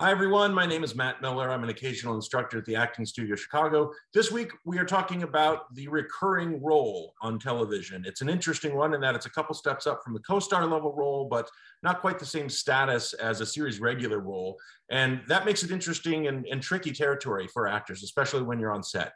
Hi, everyone. My name is Matt Miller. I'm an occasional instructor at the Acting Studio Chicago. This week, we are talking about the recurring role on television. It's an interesting one in that it's a couple steps up from the co star level role, but not quite the same status as a series regular role. And that makes it interesting and, and tricky territory for actors, especially when you're on set.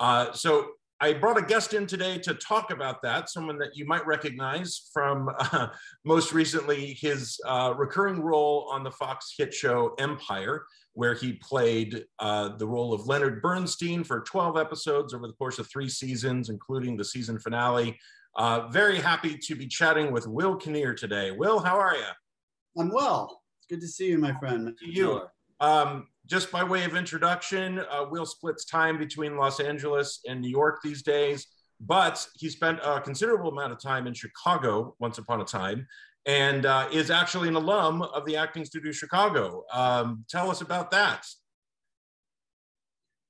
Uh, so, I brought a guest in today to talk about that, someone that you might recognize from uh, most recently his uh, recurring role on the Fox hit show Empire, where he played uh, the role of Leonard Bernstein for 12 episodes over the course of three seasons, including the season finale. Uh, very happy to be chatting with Will Kinnear today. Will, how are you? I'm well. It's good to see you, my friend. You. Um, just by way of introduction, uh, Will splits time between Los Angeles and New York these days, but he spent a considerable amount of time in Chicago once upon a time and uh, is actually an alum of the Acting Studio Chicago. Um, tell us about that.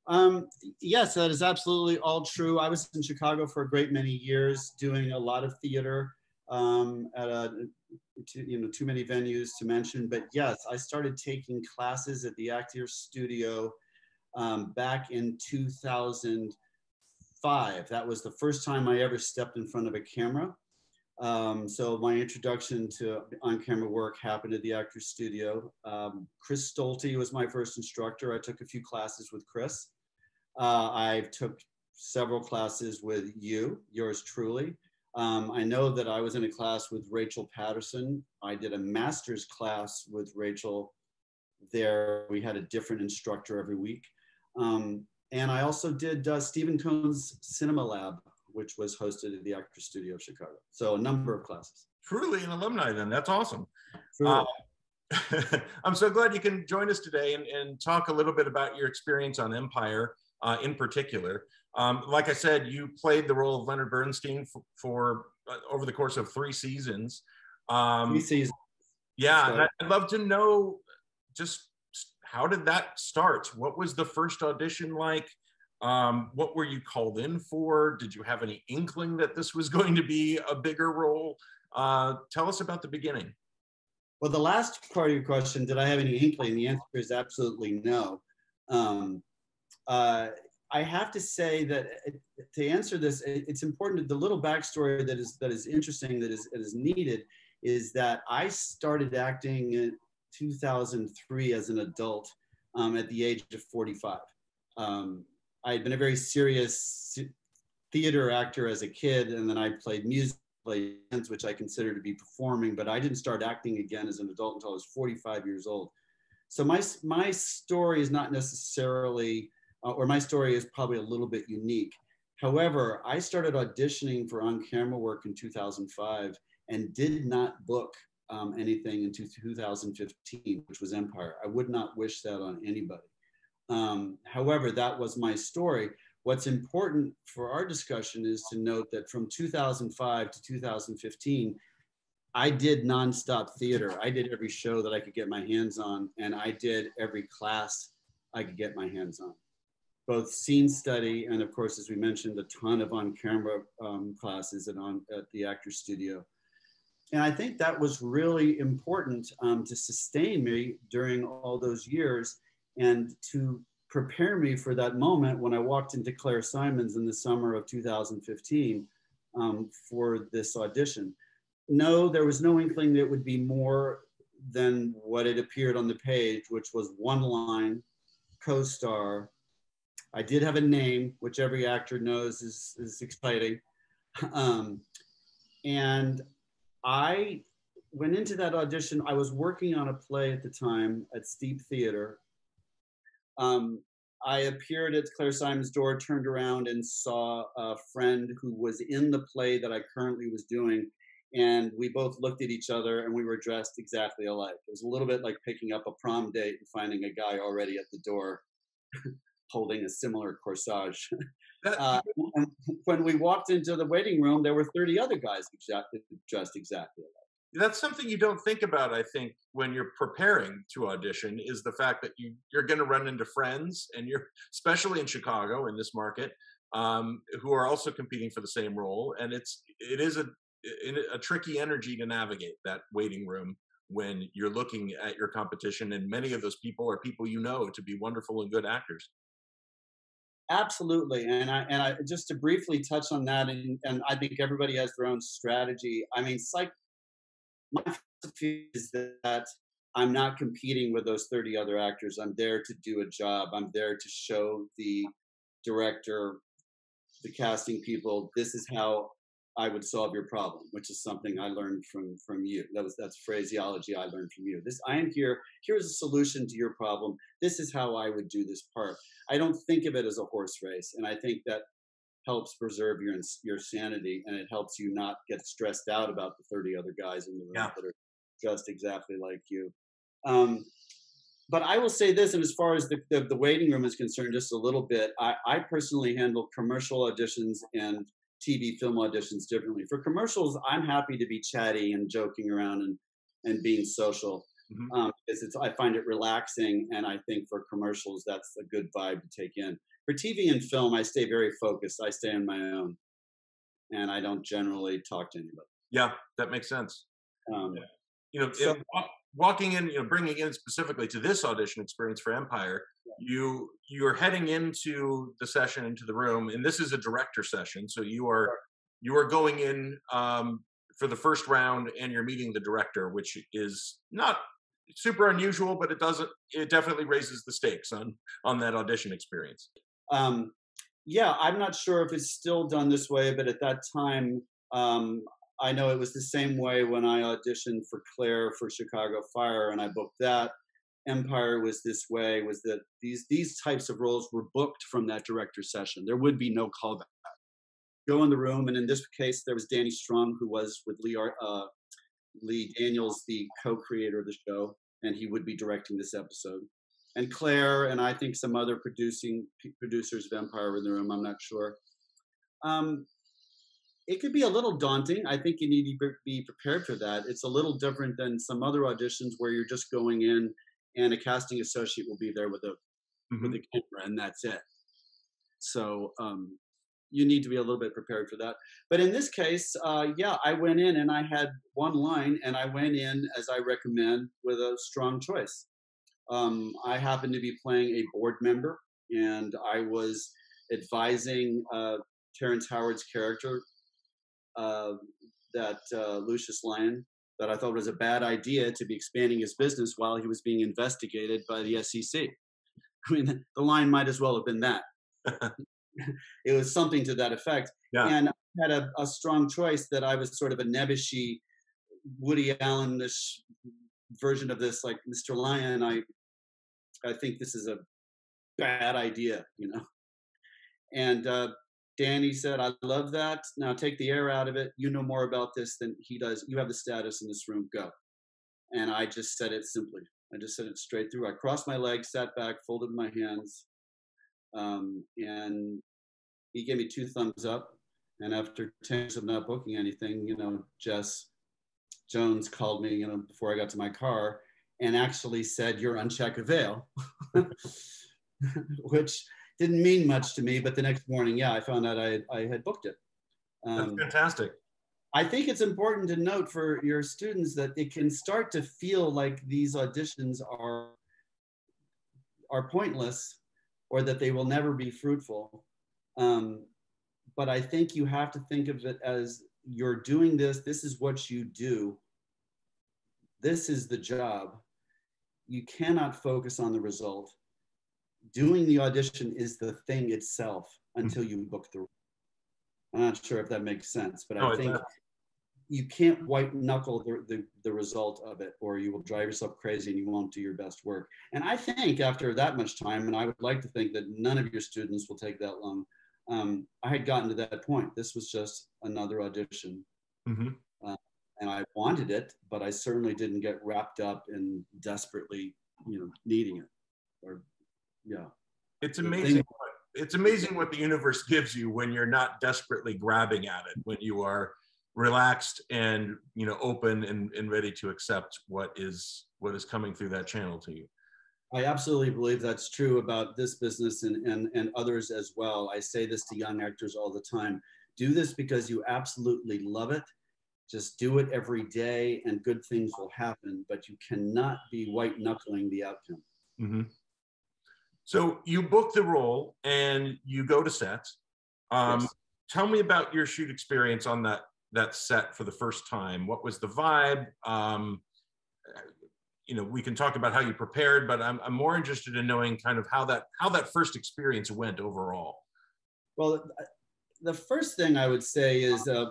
Um, yes, that is absolutely all true. I was in Chicago for a great many years doing a lot of theater um, at a too, you know, too many venues to mention, but yes, I started taking classes at the Actor Studio um, back in 2005. That was the first time I ever stepped in front of a camera. Um, so my introduction to on-camera work happened at the Actor Studio. Um, Chris Stolte was my first instructor. I took a few classes with Chris. Uh, I took several classes with you, yours truly. Um, I know that I was in a class with Rachel Patterson. I did a master's class with Rachel there. We had a different instructor every week. Um, and I also did uh, Stephen Cohn's Cinema Lab, which was hosted at the Actor Studio of Chicago. So a number of classes. Truly an alumni then, that's awesome. Uh, I'm so glad you can join us today and, and, talk a little bit about your experience on Empire uh, in particular. Um, like I said, you played the role of Leonard Bernstein for, for uh, over the course of three seasons. Um, three seasons. Yeah, I'd love to know just how did that start? What was the first audition like? Um, what were you called in for? Did you have any inkling that this was going to be a bigger role? Uh, tell us about the beginning. Well, the last part of your question, did I have any inkling? The answer is absolutely no. Um, uh, I have to say that uh, to answer this, it's important. The little backstory that is that is interesting, that is that is needed, is that I started acting in 2003 as an adult um, at the age of 45. Um, I had been a very serious theater actor as a kid, and then I played music, which I consider to be performing. But I didn't start acting again as an adult until I was 45 years old. So my my story is not necessarily uh, or my story is probably a little bit unique. However, I started auditioning for on camera work in 2005 and did not book um, anything in 2015, which was Empire. I would not wish that on anybody. Um, however, that was my story. What's important for our discussion is to note that from 2005 to 2015, I did nonstop theater. I did every show that I could get my hands on, and I did every class I could get my hands on both scene study and of course, as we mentioned, a ton of on-camera um, classes and on at the actor studio. And I think that was really important um, to sustain me during all those years and to prepare me for that moment when I walked into Claire Simon's in the summer of 2015 um, for this audition. No, there was no inkling that it would be more than what it appeared on the page, which was one line, co-star, I did have a name, which every actor knows is, is exciting. Um, and I went into that audition. I was working on a play at the time at Steep Theater. Um, I appeared at Claire Simon's door, turned around and saw a friend who was in the play that I currently was doing. And we both looked at each other and we were dressed exactly alike. It was a little bit like picking up a prom date and finding a guy already at the door holding a similar corsage. uh, when we walked into the waiting room, there were 30 other guys exactly, dressed exactly alike. That's something you don't think about, I think, when you're preparing to audition, is the fact that you, you're going to run into friends, and you're, especially in Chicago, in this market, um, who are also competing for the same role. And it's, it is a, a tricky energy to navigate that waiting room when you're looking at your competition and many of those people are people you know to be wonderful and good actors absolutely and i and i just to briefly touch on that and, and i think everybody has their own strategy. I mean psych my philosophy is that i'm not competing with those 30 other actors. I'm there to do a job. I'm there to show the director the casting people this is how I would solve your problem, which is something I learned from from you. That was that's phraseology I learned from you. This I am here. Here's a solution to your problem. This is how I would do this part. I don't think of it as a horse race, and I think that helps preserve your your sanity, and it helps you not get stressed out about the 30 other guys in the room yeah. that are just exactly like you. Um, but I will say this, and as far as the, the, the waiting room is concerned, just a little bit. I, I personally handle commercial auditions and TV film auditions differently. For commercials, I'm happy to be chatty and joking around and, and being social mm-hmm. um, because it's, I find it relaxing. And I think for commercials, that's a good vibe to take in. For TV and film, I stay very focused. I stay on my own and I don't generally talk to anybody. Yeah, that makes sense. Um, yeah. You know, so, walking in, you know, bringing in specifically to this audition experience for Empire, you you're heading into the session into the room, and this is a director session, so you are you are going in um, for the first round, and you're meeting the director, which is not super unusual, but it doesn't. It definitely raises the stakes on on that audition experience. Um, yeah, I'm not sure if it's still done this way, but at that time, um, I know it was the same way when I auditioned for Claire for Chicago Fire and I booked that. Empire was this way, was that these these types of roles were booked from that director session. There would be no callback. Go in the room, and in this case, there was Danny Strong, who was with Lee, uh, Lee Daniels, the co-creator of the show, and he would be directing this episode. And Claire and I think some other producing producers of Empire were in the room. I'm not sure. Um, it could be a little daunting. I think you need to be prepared for that. It's a little different than some other auditions where you're just going in and a casting associate will be there with a mm-hmm. with a camera and that's it. So um, you need to be a little bit prepared for that. But in this case, uh, yeah, I went in and I had one line, and I went in as I recommend with a strong choice. Um, I happened to be playing a board member, and I was advising uh, Terrence Howard's character uh, that uh, Lucius Lyon that I thought was a bad idea to be expanding his business while he was being investigated by the SEC. I mean, the line might as well have been that. it was something to that effect. Yeah. And I had a, a, strong choice that I was sort of a nebbishy, Woody Allen-ish version of this, like Mr. Lyon. I, I think this is a bad idea, you know. And uh, Danny said, I love that. Now take the air out of it. You know more about this than he does. You have the status in this room. Go. And I just said it simply. I just said it straight through. I crossed my legs, sat back, folded my hands, um, and he gave me two thumbs up. And after 10 years of not booking anything, you know, Jess Jones called me, you know, before I got to my car and actually said, You're on check avail, which didn't mean much to me. But the next morning, yeah, I found out I, I had booked it. Um, That's fantastic. I think it's important to note for your students that it can start to feel like these auditions are are pointless or that they will never be fruitful. Um, but I think you have to think of it as you're doing this, this is what you do, this is the job. You cannot focus on the result doing the audition is the thing itself mm-hmm. until you book the i'm not sure if that makes sense but no, i think you can't white knuckle the, the, the, result of it or you will drive yourself crazy and you won't do your best work. And i think after that much time and i would like to think that none of your students will take that long um, i had gotten to that point. This was just another audition. Mm-hmm. uh, and i wanted it but i certainly didn't get wrapped up in desperately you know needing it or yeah it's amazing what, it's amazing what the universe gives you when you're not desperately grabbing at it when you are relaxed and you know open and, and ready to accept what is what is coming through that channel to you I absolutely believe that's true about this business and, and, and others as well. I say this to young actors all the time. Do this because you absolutely love it Just do it every day and good things will happen, but you cannot be white knuckling the outcome. Mm-hmm. So you book the role and you go to set. Um, yes. Tell me about your shoot experience on that that set for the first time. What was the vibe? Um, you know, we can talk about how you prepared, but I'm, I'm more interested in knowing kind of how that how that first experience went overall. Well, the first thing I would say is uh,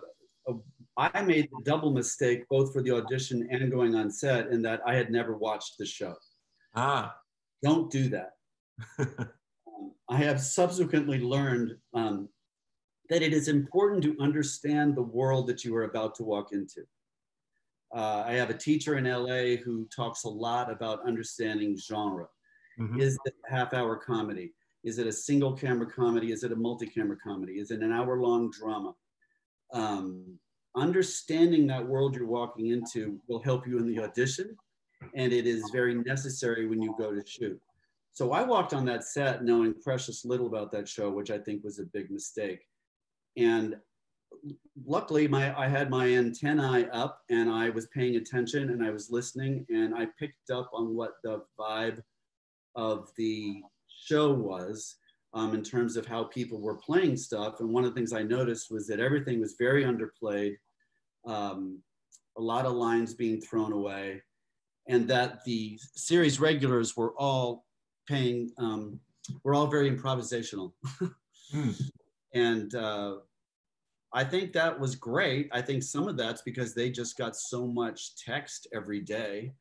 uh, I made the double mistake both for the audition and going on set in that I had never watched the show. Ah. Don't do that. Um, I have subsequently learned um, that it is important to understand the world that you are about to walk into. Uh, I have a teacher in LA who talks a lot about understanding genre. Mm-hmm. Is it a half hour comedy? Is it a single camera comedy? Is it a multi camera comedy? Is it an hour long drama? Um, understanding that world you're walking into will help you in the audition, and it is very necessary when you go to shoot. So I walked on that set knowing precious little about that show, which I think was a big mistake. And luckily my I had my antennae up and I was paying attention and I was listening and I picked up on what the vibe of the show was um, in terms of how people were playing stuff. And one of the things I noticed was that everything was very underplayed, um, a lot of lines being thrown away, and that the series regulars were all paying, Um, we're all very improvisational. mm. And uh, I think that was great. I think some of that's because they just got so much text every day,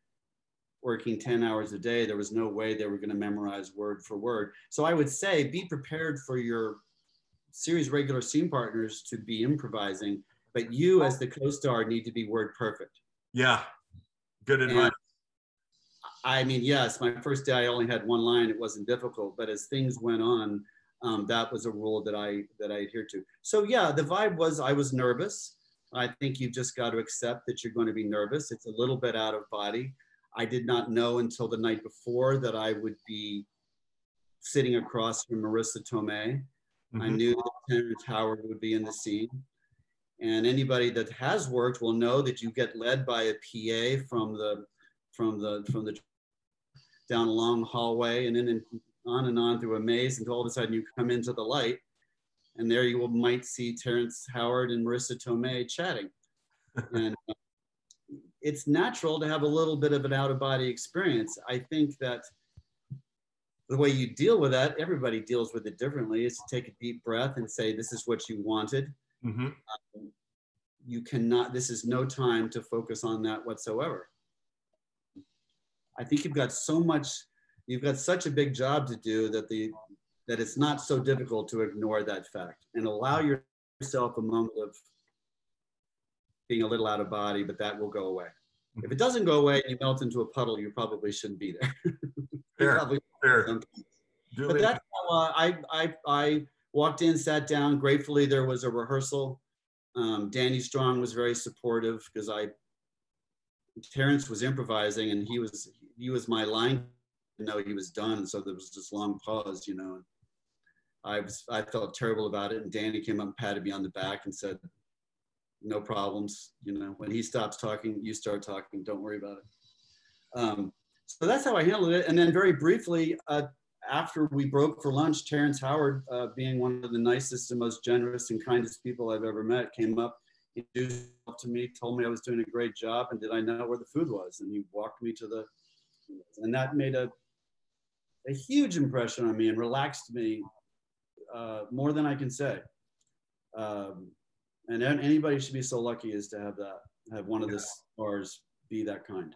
working 10 hours a day. There was no way they were going to memorize word for word. So I would say be prepared for your series regular scene partners to be improvising, but you as the co-star need to be word perfect. Yeah, good advice. I mean, yes, my first day I only had one line. It wasn't difficult, but as things went on, um, that was a rule that I that I adhered to. So yeah, the vibe was I was nervous. I think you've just got to accept that you're going to be nervous. It's a little bit out of body. I did not know until the night before that I would be sitting across from Marisa Tomei. Mm-hmm. I knew that Terrence Howard would be in the scene. And anybody that has worked will know that you get led by a PA from the from the from the down a long hallway and then on and on through a maze until all of a sudden you come into the light and there you will, might see Terrence Howard and Marisa Tomei chatting. and uh, it's natural to have a little bit of an out of body experience. I think that the way you deal with that, everybody deals with it differently, is to take a deep breath and say, this is what you wanted. Mm-hmm. Um, you cannot, this is no time to focus on that whatsoever. I think you've got so much you've got such a big job to do that the that it's not so difficult to ignore that fact and allow yourself a moment of being a little out of body, but that will go away. If it doesn't go away and you melt into a puddle, you probably shouldn't be there. fair, fair. But that's how uh, I, I, I walked in, sat down. Gratefully, there was a rehearsal. Um, Danny Strong was very supportive because I, Terrence was improvising and he was, he was my line know he was done. So there was this long pause, you know. I was I felt terrible about it. And Danny came up and patted me on the back and said, No problems. You know, when he stops talking, you start talking. Don't worry about it. Um, so that's how I handled it. And then very briefly, uh, after we broke for lunch, Terrence Howard, uh, being one of the nicest and most generous and kindest people I've ever met, came up, introduced himself to me, told me I was doing a great job, and did I know where the food was? And he walked me to the, and that made a a huge impression on me and relaxed me uh, more than I can say. Um, and anybody should be so lucky as to have that, have one of the stars be that kind.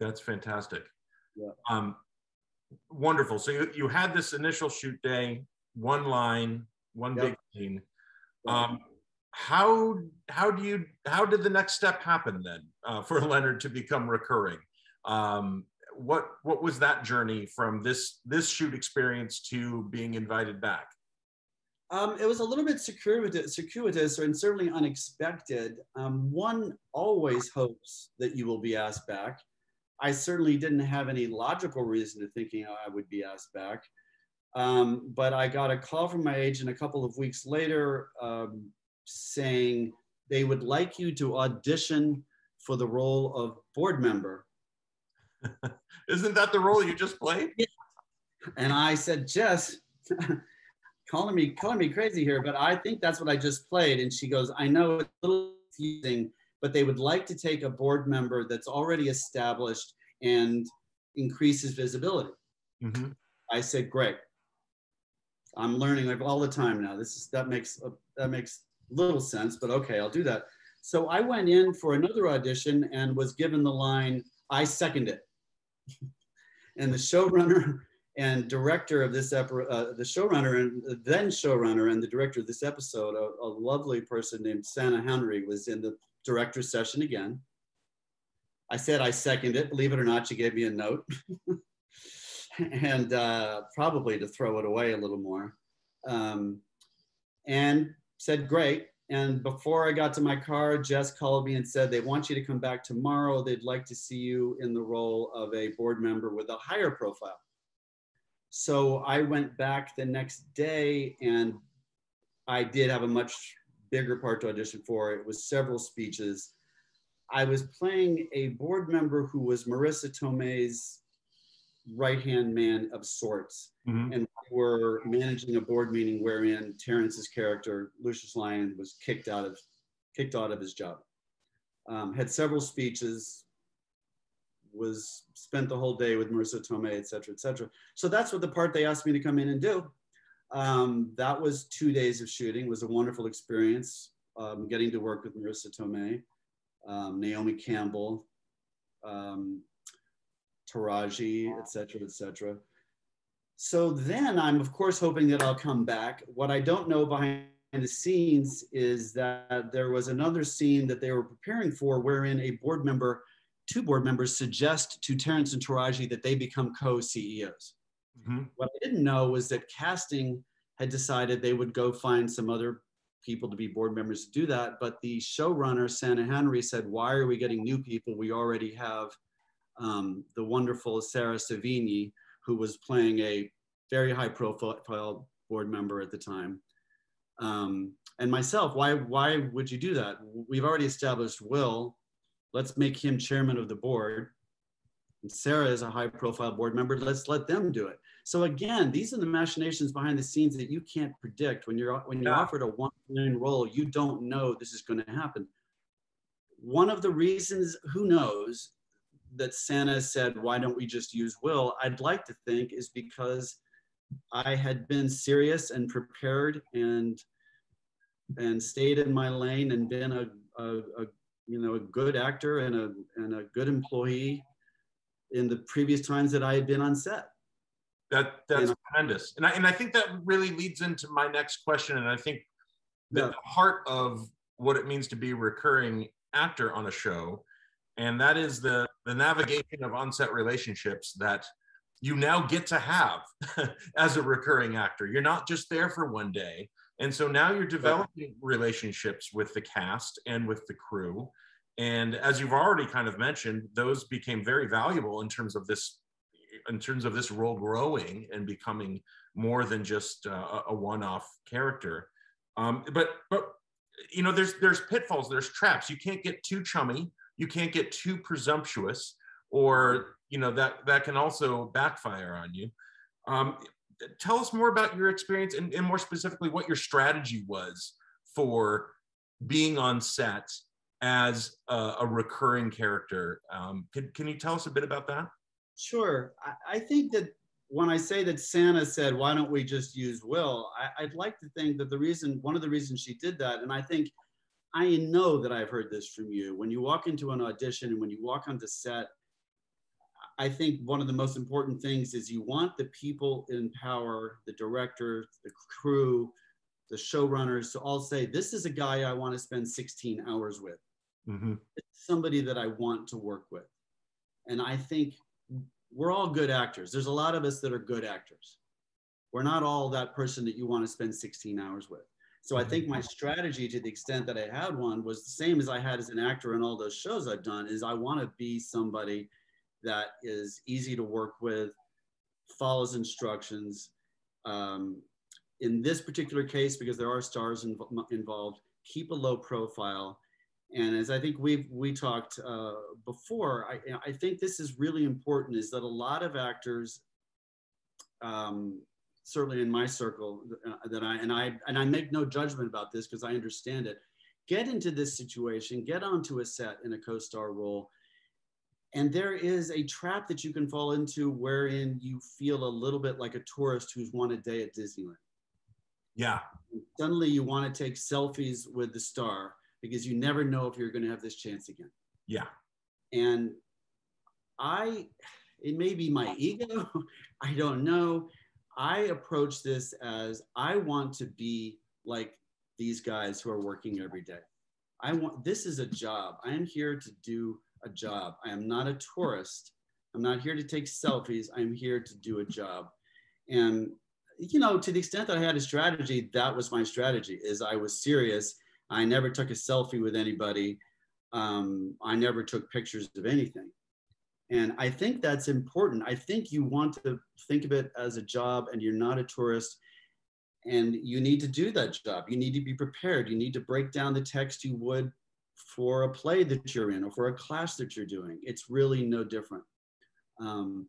That's fantastic. Yeah. Um, wonderful. So you, you had this initial shoot day, one line, one yep. big scene. Um, how how do you how did the next step happen then uh, for Leonard to become recurring? Um, what what was that journey from this this shoot experience to being invited back? Um, it was a little bit circuitous, circuitous and certainly unexpected. Um, one always hopes that you will be asked back. I certainly didn't have any logical reason to thinking I would be asked back. Um, but I got a call from my agent a couple of weeks later um, saying, they would like you to audition for the role of board member. Isn't that the role you just played? Yeah. And I said, Jess, calling me calling me crazy here, but I think that's what I just played. And she goes, I know it's a little confusing, but they would like to take a board member that's already established and increases visibility. Mm-hmm. I said, great. I'm learning like all the time now. This is that makes uh, that makes little sense, but okay, I'll do that. So I went in for another audition and was given the line, I second it. and the showrunner and director of this, uh, the showrunner and then showrunner and the director of this episode, a, a lovely person named Sanaa Hamri was in the director's session again. I said I second it. Believe it or not, she gave me a note. and uh, probably to throw it away a little more. Um, and said, great. And before I got to my car, Jess called me and said, they want you to come back tomorrow. They'd like to see you in the role of a board member with a higher profile. So I went back the next day and I did have a much bigger part to audition for. It was several speeches. I was playing a board member who was Marisa Tomei's right hand man of sorts. Mm-hmm. And we were managing a board meeting wherein Terrence's character, Lucius Lyon, was kicked out of kicked out of his job. Um, had several speeches, was spent the whole day with Marisa Tomei, et cetera, et cetera. So that's what the part they asked me to come in and do. Um, that was two days of shooting. It was a wonderful experience. Um, getting to work with Marisa Tomei, um, Naomi Campbell, um, Taraji, et cetera, et cetera. So then I'm of course hoping that I'll come back. What I don't know behind the scenes is that there was another scene that they were preparing for wherein a board member, two board members suggest to Terrence and Taraji that they become co-CEOs. Mm-hmm. What I didn't know was that casting had decided they would go find some other people to be board members to do that. But the showrunner, Sanaa Hamri, said, Why are we getting new people? We already have um, the wonderful Sarah Savigny, who was playing a very high profile board member at the time. Um, and myself, why, why would you do that? We've already established Will. Let's make him chairman of the board. And Sarah is a high profile board member. Let's let them do it. So again, these are the machinations behind the scenes that you can't predict. When you're when you're yeah. offered a one man role, you don't know this is going to happen. One of the reasons, who knows, that Sanaa said, why don't we just use Will? I'd like to think is because I had been serious and prepared and and stayed in my lane and been a, a, a you know a good actor and a and a good employee in the previous times that I had been on set. That that's tremendous, and I and I think that really leads into my next question, and I think yeah. the heart of what it means to be a recurring actor on a show and that is the the navigation of onset relationships that you now get to have as a recurring actor. You're not just there for one day. And so now you're developing relationships with the cast and with the crew. And as you've already kind of mentioned those became very valuable in terms of this in terms of this role growing and becoming more than just uh, a one-off character. Um, but but you know there's there's pitfalls there's traps. You can't get too chummy you can't get too presumptuous or you know that that can also backfire on you. Um, tell us more about your experience and, and, more specifically what your strategy was for being on set as a, a recurring character. Um, can, can you tell us a bit about that? Sure. I, I, think that when i say that Sanaa said why don't we just use will? I, i'd like to think that the reason one of the reasons she did that and i think I know that I've heard this from you. When you walk into an audition and when you walk onto set, I think one of the most important things is you want the people in power, the director, the crew, the showrunners to all say, This is a guy I want to spend 16 hours with. Mm-hmm. somebody that I want to work with. And I think we're all good actors. There's a lot of us that are good actors. We're not all that person that you want to spend 16 hours with. So I think my strategy, to the extent that I had one, was the same as I had as an actor in all those shows I've done. Is I want to be somebody that is easy to work with, follows instructions. Um, in this particular case, because there are stars inv- involved, keep a low profile. And as I think we've we talked uh, before, I, I think this is really important. Is that a lot of actors, um, certainly in my circle, uh, that I and I and I make no judgment about this because I understand it. Get into this situation, get onto a set in a co-star role, and there is a trap that you can fall into wherein you feel a little bit like a tourist who's won a day at Disneyland. Yeah. Suddenly you want to take selfies with the star because you never know if you're going to have this chance again. Yeah. And I, it may be my ego, I don't know. I approach this as I want to be like these guys who are working every day. I want, this is a job. I am here to do a job. I am not a tourist. I'm not here to take selfies. I'm here to do a job. And you know, to the extent that I had a strategy, that was my strategy. Is I was serious. I never took a selfie with anybody. Um, I never took pictures of anything. And I think that's important. I think you want to think of it as a job and you're not a tourist and you need to do that job. You need to be prepared. You need to break down the text you would for a play that you're in or for a class that you're doing. It's really no different. Um,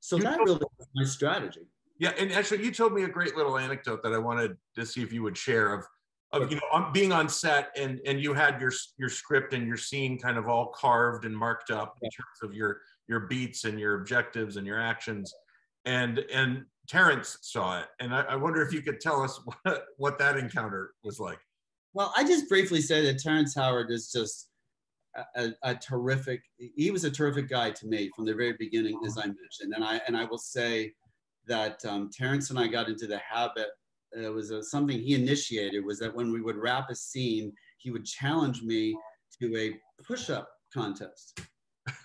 so you that really was my strategy. Yeah, and actually, you told me a great little anecdote that I wanted to see if you would share of, of you know, being on set and and you had your your script and your scene kind of all carved and marked up in terms of your your beats and your objectives and your actions, and and Terrence saw it, and I, I wonder if you could tell us what what that encounter was like. Well, I just briefly say that Terrence Howard is just a, a, terrific. He was a terrific guy to me from the very beginning, as I mentioned, and I and I will say that um, Terrence and I got into the habit. It was a, something he initiated. Was that when we would wrap a scene, he would challenge me to a push-up contest.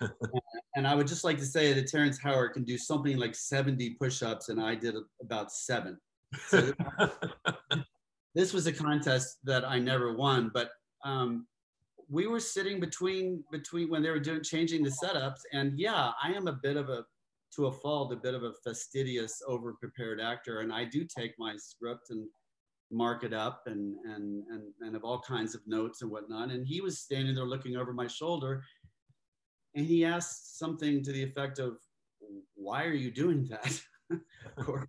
and I would just like to say that Terrence Howard can do something like 70 push-ups, and I did about seven. So this was a contest that I never won, but um, we were sitting between between when they were doing changing the setups, and yeah, I am a bit of a to a fault a bit of a fastidious, over prepared actor, and I do take my script and mark it up and and and and have all kinds of notes and whatnot. And he was standing there looking over my shoulder, and he asked something to the effect of, "Why are you doing that?" or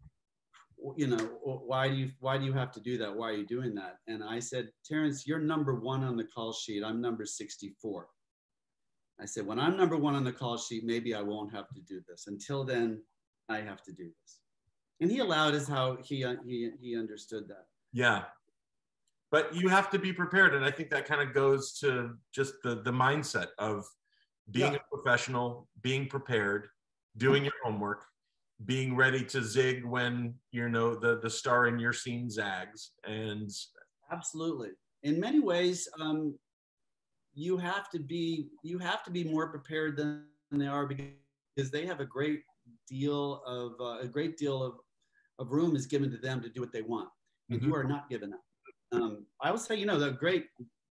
you know why do you why do you have to do that? Why are you doing that? And i said terrence you're number one on the call sheet. I'm number 64 i said when i'm number one on the call sheet maybe i won't have to do this. Until then i have to do this. And he allowed us how he he, he understood that. Yeah. But you have to be prepared and i think that kind of goes to just the the mindset of being yeah. a professional being prepared doing your homework being ready to zig when you know the the star in your scene zags and absolutely. In many ways um, you have to be you have to be more prepared than they are because they have a great deal of uh, a great deal of, of room is given to them to do what they want and mm-hmm. you are not given that um, i will say you know the great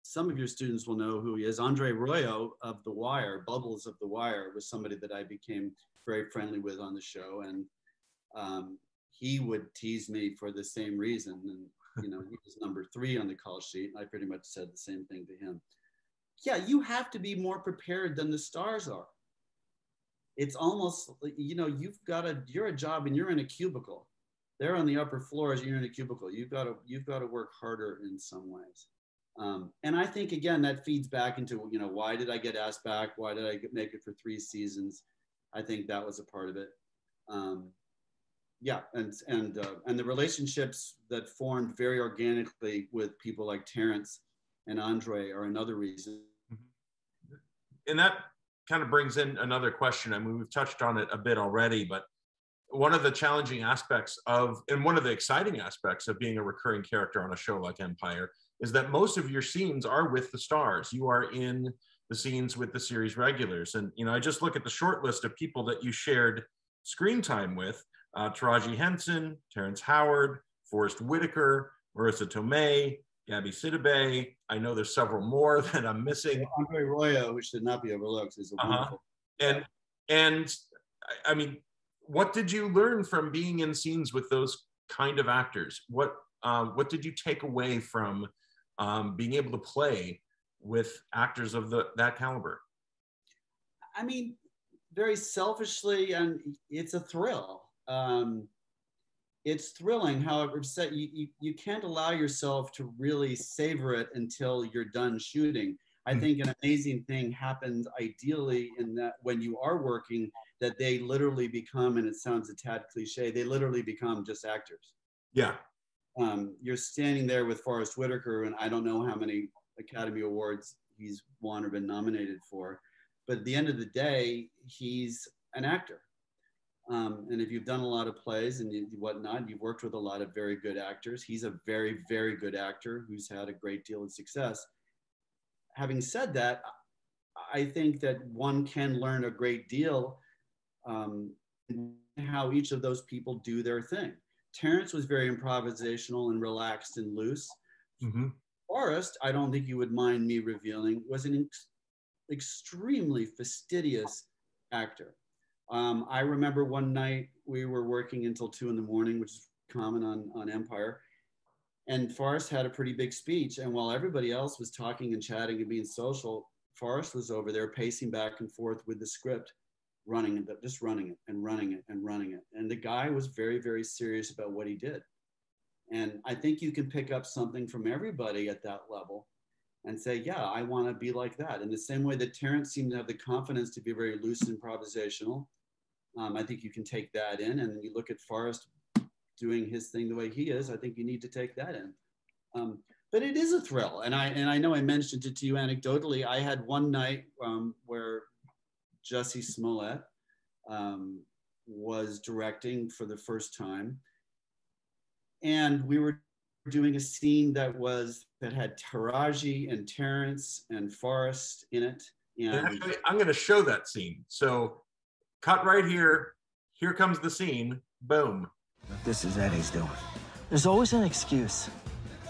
some of your students will know who he is andre royo of the wire bubbles of the wire was somebody that i became very friendly with on the show, and um, he would tease me for the same reason. And you know, he was number three on the call sheet. I pretty much said the same thing to him. Yeah, you have to be more prepared than the stars are. It's almost you know you've got a you're a job and you're in a cubicle. They're on the upper floors. You're in a cubicle. You've got to you've got to work harder in some ways. Um, and I think again that feeds back into you know why did I get asked back? Why did I make it for three seasons? I think that was a part of it. Um, yeah, and and uh, and the relationships that formed very organically with people like Terrence and Andre are another reason. And that kind of brings in another question. I mean, we've touched on it a bit already, but one of the challenging aspects of, and one of the exciting aspects of being a recurring character on a show like Empire is that most of your scenes are with the stars. You are in the scenes with the series regulars. And, you know, I just look at the short list of people that you shared screen time with uh, Taraji Henson, Terrence Howard, Forest Whitaker, Marisa Tomei, Gabby Sidibe. I know there's several more that I'm missing. Andre Royo, which should not be overlooked, is a uh-huh. wonderful. And and I mean, what did you learn from being in scenes with those kind of actors? What um, what did you take away from um, being able to play with actors of the that caliber? I mean, very selfishly, and it's a thrill. Um, it's thrilling. However, you, you, you can't allow yourself to really savor it until you're done shooting. I hmm. think an amazing thing happens ideally in that when you are working, that they literally become, and it sounds a tad cliche, they literally become just actors. Yeah. Um, you're standing there with Forest Whitaker, and I don't know how many Academy Awards he's won or been nominated for, but at the end of the day, he's an actor. Um, and if you've done a lot of plays and you, whatnot, you've worked with a lot of very good actors. He's a very, very good actor who's had a great deal of success. Having said that, I think that one can learn a great deal um, how each of those people do their thing. Terrence was very improvisational and relaxed and loose. Mm-hmm. Forest, I don't think you would mind me revealing, was an ex- extremely fastidious actor. Um, I remember one night we were working until two in the morning, which is common on, on Empire. And Forest had a pretty big speech. And while everybody else was talking and chatting and being social, Forest was over there pacing back and forth with the script, running it, just running it and running it and running it. And the guy was very, very serious about what he did. And I think you can pick up something from everybody at that level and say, yeah, I want to be like that. In the same way that Terrence seemed to have the confidence to be very loose and improvisational, um, I think you can take that in. And you look at Forest doing his thing the way he is, I think you need to take that in. Um, but it is a thrill. And I, and I know I mentioned it to you anecdotally. I had one night um, where Jussie Smollett um, was directing for the first time. And we were doing a scene that was that had Taraji and Terrence and Forest in it. And, and actually, I'm going to show that scene. So, cut right here. Here comes the scene. Boom. This is Eddie's doing. There's always an excuse.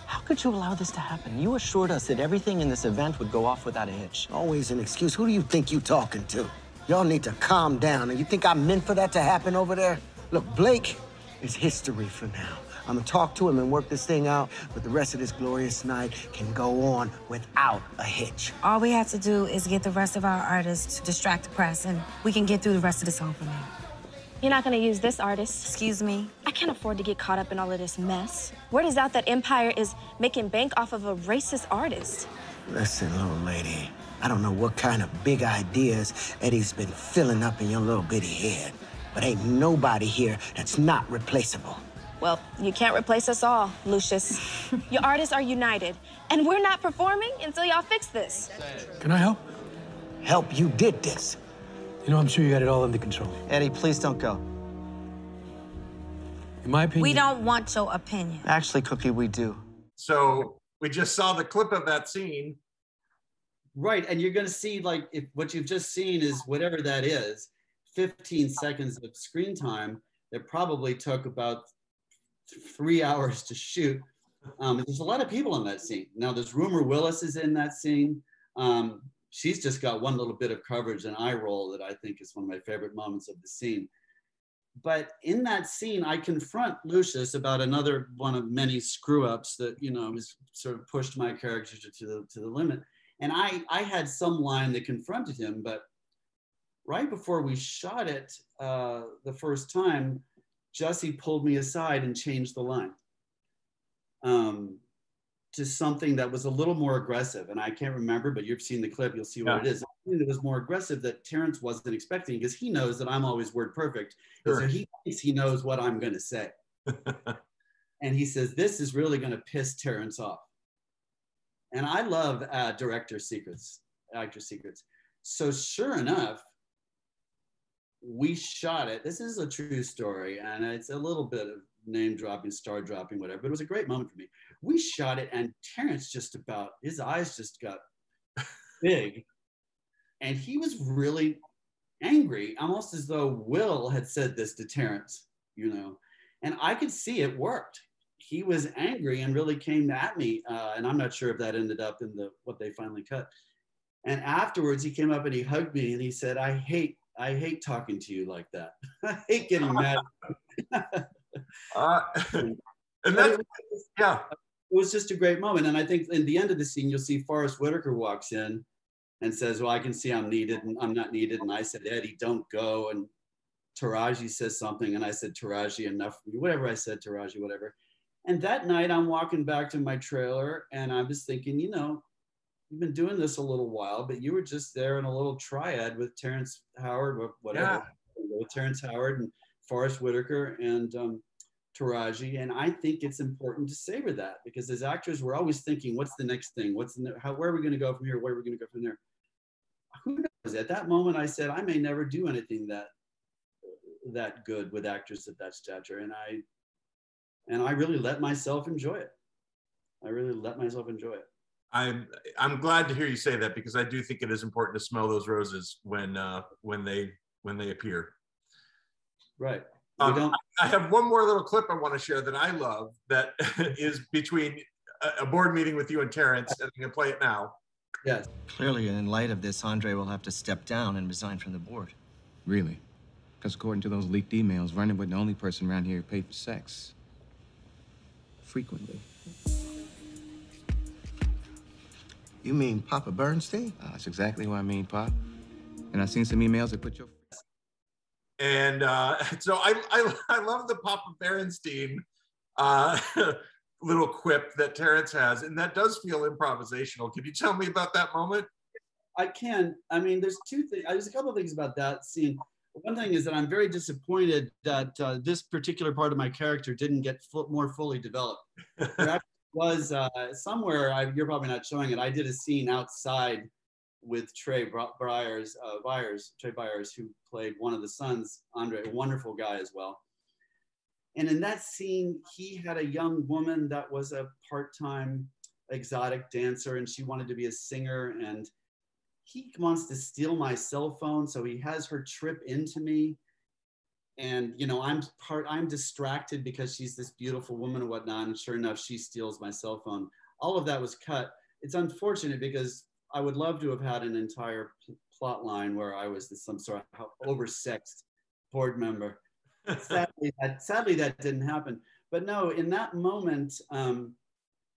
How could you allow this to happen? You assured us that everything in this event would go off without a hitch. Always an excuse. Who do you think you're talking to? Y'all need to calm down. And you think I meant for that to happen over there? Look, Blake is history for now. I'm gonna talk to him and work this thing out, but the rest of this glorious night can go on without a hitch. All we have to do is get the rest of our artists to distract the press, and we can get through the rest of this opening. You're not gonna use this artist. Excuse me? I can't afford to get caught up in all of this mess. Word is out that Empire is making bank off of a racist artist. Listen, little lady, I don't know what kind of big ideas Eddie's been filling up in your little bitty head, but ain't nobody here that's not replaceable. Well, you can't replace us all, Lucius. Your artists are united, and we're not performing until y'all fix this. Can I help? Help you did this. You know, I'm sure you got it all under control. Eddie, please don't go. In my opinion... We don't want your opinion. Actually, Cookie, we do. So we just saw the clip of that scene. Right, and you're going to see, like, if what you've just seen is whatever that is, 15 seconds of screen time that probably took about three hours to shoot. Um, there's a lot of people in that scene. Now there's Rumer Willis is in that scene. Um, she's just got one little bit of coverage and eye roll that I think is one of my favorite moments of the scene. But in that scene, I confront Lucius about another one of many screw ups that you know has sort of pushed my character to the to the limit. And I I had some line that confronted him, but right before we shot it uh, the first time, Jussie pulled me aside and changed the line um, to something that was a little more aggressive. And I can't remember, but you've seen the clip, you'll see what yeah. it is. It was more aggressive that Terrence wasn't expecting because he knows that I'm always word perfect. Sure. So he thinks he knows what I'm going to say. and he says, This is really going to piss Terrence off. And I love uh, director secrets, actor secrets. So sure enough, we shot it. This is a true story, and it's a little bit of name dropping, star dropping, whatever. But it was a great moment for me. We shot it, and Terrence just about his eyes just got big, and he was really angry, almost as though Will had said this to Terrence, you know. And I could see it worked. He was angry and really came at me, uh, and I'm not sure if that ended up in the what they finally cut. And afterwards, he came up and he hugged me and he said, "I hate I hate talking to you like that. I hate getting mad. uh, and that's, yeah. was just a great moment. And I think in the end of the scene, you'll see Forest Whitaker walks in and says, Well, I can see I'm needed and I'm not needed. And I said, Eddie, don't go. And Taraji says something. And I said, Taraji, enough, whatever I said, Taraji, whatever. And that night, I'm walking back to my trailer and I was thinking, you know, you've been doing this a little while, but you were just there in a little triad with Terrence Howard, whatever, yeah. with Terrence Howard and Forest Whitaker and um, Taraji. And I think it's important to savor that because as actors, we're always thinking, what's the next thing? What's the, how, where are we going to go from here? Where are we going to go from there? Who knows? At that moment, I said, I may never do anything that that good with actors of that stature. And I and I really let myself enjoy it. I really let myself enjoy it. I'm I'm glad to hear you say that because I do think it is important to smell those roses when uh, when they when they appear. Right. Um, I have one more little clip I want to share that I love that is between a, a board meeting with you and Terrence, and I'm going to play it now. Yes. Clearly, in light of this, Andre will have to step down and resign from the board. Really? Because according to those leaked emails, Vernon was the only person around here who paid for sex. Frequently. You mean Papa Bernstein? Uh, that's exactly what I mean, Pop. And I've seen some emails that put your... And uh, so I, I, I love the Papa Bernstein uh, little quip that Terrence has, and that does feel improvisational. Can you tell me about that moment? I can. I mean, there's two things. There's a couple of things about that scene. One thing is that I'm very disappointed that uh, this particular part of my character didn't get more fully developed. there was uh, somewhere, I, you're probably not showing it, I did a scene outside with Trai Byers, uh, Byers, Trai Byers, who played one of the sons, Andre, a wonderful guy as well. And in that scene, he had a young woman that was a part-time exotic dancer and she wanted to be a singer and he wants to steal my cell phone so he has her trip into me and you know i'm part i'm distracted because she's this beautiful woman and whatnot and sure enough she steals my cell phone all of that was cut it's unfortunate because i would love to have had an entire pl- plot line where i was this, some sort of oversexed board member sadly, that, sadly that didn't happen but no in that moment um,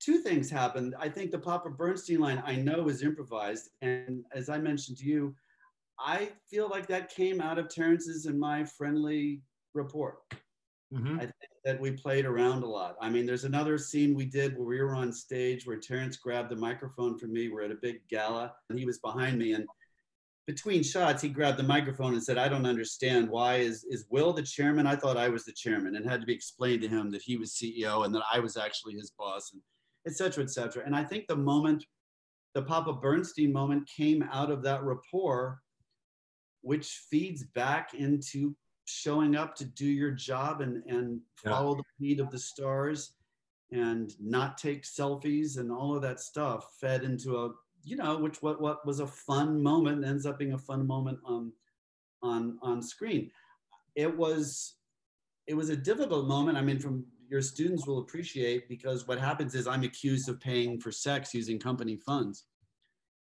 two things happened. I think the Papa Bernstein line I know is improvised. And as I mentioned to you, I feel like that came out of Terrence's and my friendly rapport. Mm-hmm. I think that we played around a lot. I mean, there's another scene we did where we were on stage where Terrence grabbed the microphone from me. We're at a big gala and he was behind me. And between shots, he grabbed the microphone and said, I don't understand. Why is, is Will the chairman? I thought I was the chairman and had to be explained to him that he was CEO and that I was actually his boss. And etc., etc. And I think the moment, the Papa Bernstein moment came out of that rapport, which feeds back into showing up to do your job and, and follow yeah. the lead of the stars and not take selfies and all of that stuff fed into a, you know, which what, what was a fun moment ends up being a fun moment on, on, on screen. It was, it was a difficult moment. I mean, from your students will appreciate because what happens is I'm accused of paying for sex using company funds.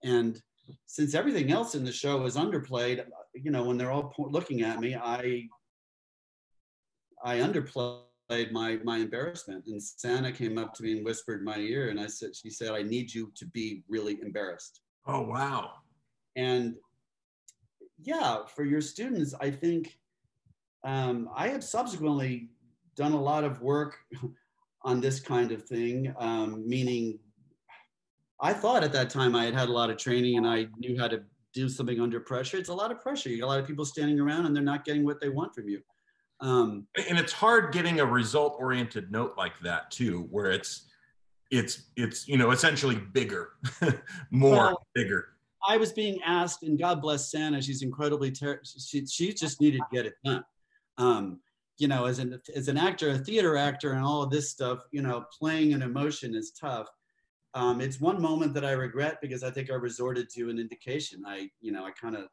And since everything else in the show is underplayed, you know, when they're all looking at me, I I underplayed my my embarrassment. And Sanaa came up to me and whispered in my ear, and I said, she said, I need you to be really embarrassed. Oh wow. And yeah, for your students, I think um, I have subsequently done a lot of work on this kind of thing, um, meaning I thought at that time I had had a lot of training and I knew how to do something under pressure. It's a lot of pressure. You got a lot of people standing around and they're not getting what they want from you. Um, and it's hard getting a result oriented note like that too, where it's, it's, it's, you know, essentially bigger, more well, bigger. I was being asked, and God bless Sanaa, she's incredibly, ter- she, she just needed to get it done. Um, you know, as an as an actor, a theater actor, and all of this stuff, you know, playing an emotion is tough. Um, it's one moment that I regret because I think I resorted to an indication. I, you know, I kind of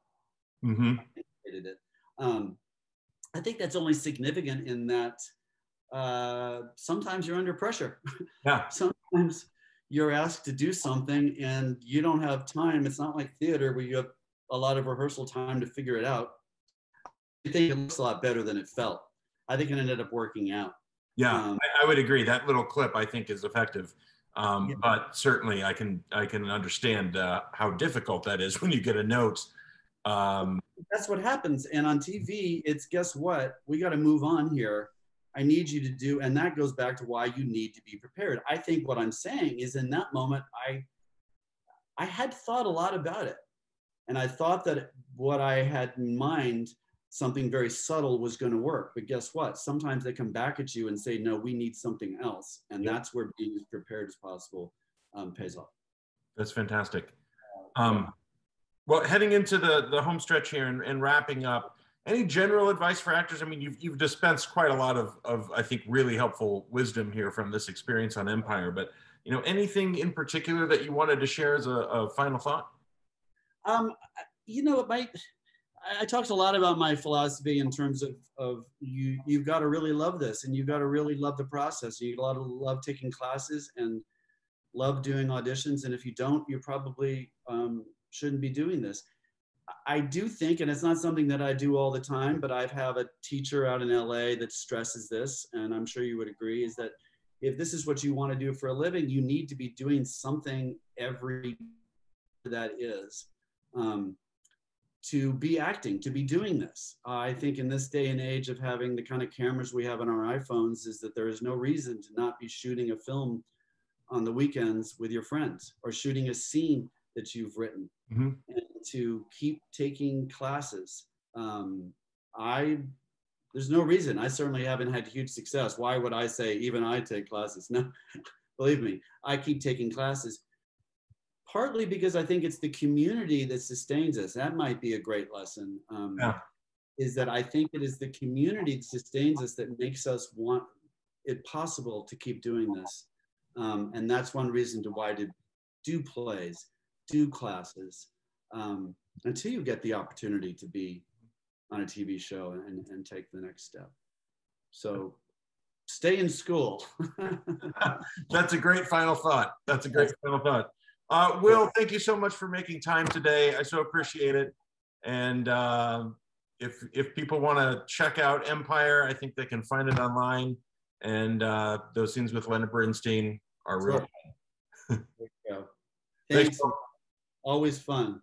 mm-hmm. it. Um, I think that's only significant in that uh, sometimes you're under pressure. Yeah. sometimes you're asked to do something and you don't have time. It's not like theater where you have a lot of rehearsal time to figure it out. I think it looks a lot better than it felt. I think it ended up working out. Yeah, um, I, I, would agree. That little clip I think is effective. Um, Yeah. But certainly, I can I can understand uh, how difficult that is when you get a note. Um, that's what happens. And on TV, it's guess what? We got to move on here. I need you to do, and that goes back to why you need to be prepared. I think what I'm saying is in that moment, I I had thought a lot about it. And I thought that what I had in mind, something very subtle was going to work. But guess what? Sometimes they come back at you and say, no, we need something else. And that's where being as prepared as possible um, pays off. that's fantastic. Um, well, heading into the the home stretch here and, and wrapping up, any general advice for actors? I mean, you've you've dispensed quite a lot of of I think really helpful wisdom here from this experience on Empire. But you know, anything in particular that you wanted to share as a, a final thought? Um, you know, it I- I talked a lot about my philosophy in terms of, of you, you've got to really love this and you've got to really love the process. You got to love taking classes and love doing auditions. And if you don't, you probably um, shouldn't be doing this. I do think, and it's not something that I do all the time, but I have a teacher out in LA that stresses this, and I'm sure you would agree, is that if this is what you want to do for a living, you need to be doing something every that is um, to be acting, to be doing this. I think in this day and age of having the kind of cameras we have on our iPhones, is that there is no reason to not be shooting a film on the weekends with your friends or shooting a scene that you've written Mhm. and to keep taking classes. Um, I there's no reason. I certainly haven't had huge success. Why would I say even I take classes? No, believe me, I keep taking classes partly because I think it's the community that sustains us. That might be a great lesson. Um, Yeah. Is that I think it is the community that sustains us that makes us want it possible to keep doing this. Um, and that's one reason to why to do plays, do classes, um, until you get the opportunity to be on a TV show and, and take the next step. So stay in school. That's a great final thought. That's a great final thought. Uh, Will, thank you so much for making time today. I so appreciate it. And uh, if if people want to check out Empire, I think they can find it online. And uh, those scenes with Leonard Bernstein are real. Sure. There you go. Thanks. Thanks. Always fun.